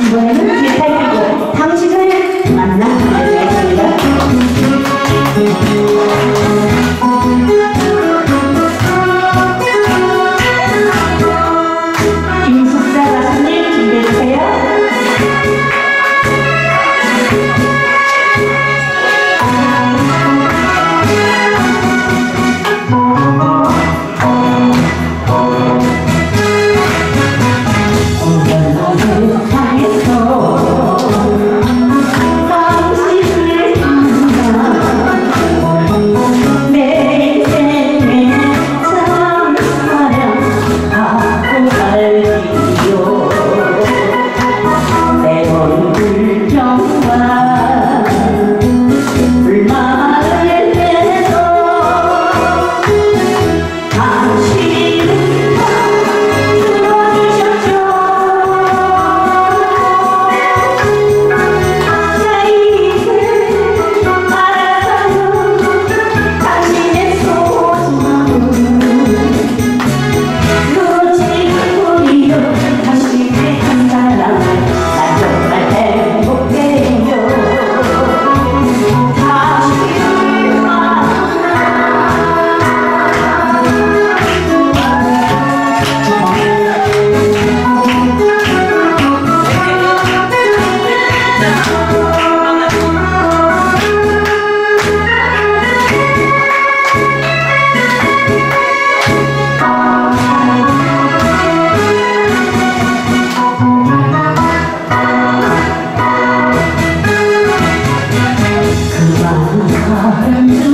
이번에는 기타를 들고 당신을 만나 I've been